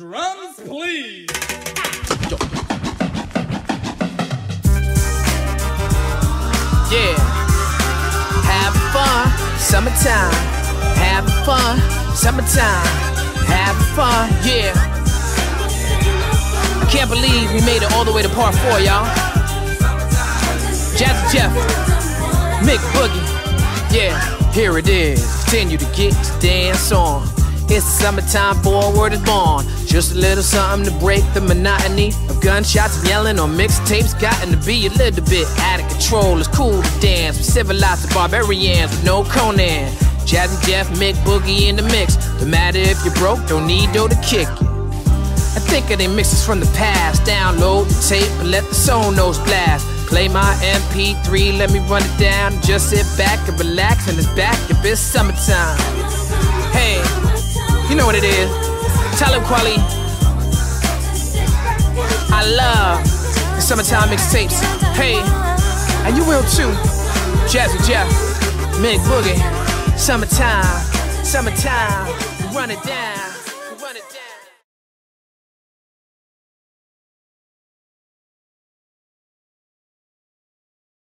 Drums, please. Yeah. Have fun, summertime. Have fun, summertime. Have fun, yeah. I can't believe we made it all the way to part four, y'all. Jazzy Jeff, Mick Boogie, yeah, here it is. Continue to get to dance on. It's the summertime, boy, word is born. Just a little something to break the monotony of gunshots and yelling on mixtapes. Gotten to be a little bit out of control. It's cool to dance with civilized barbarians with no Conan. Jazz and Jeff, Mick Boogie in the mix. Don't matter if you're broke, don't need dough to kick it. I think of them mixes from the past. Download the tape and let the Sonos blast. Play my MP3, let me run it down. Just sit back and relax, and it's back if it's summertime. What it is. Talib Kweli. I love the summertime mixtapes. Hey, and you will too. Jazzy Jeff, Mick Boogie. Summertime, summertime. Run it down, run it down.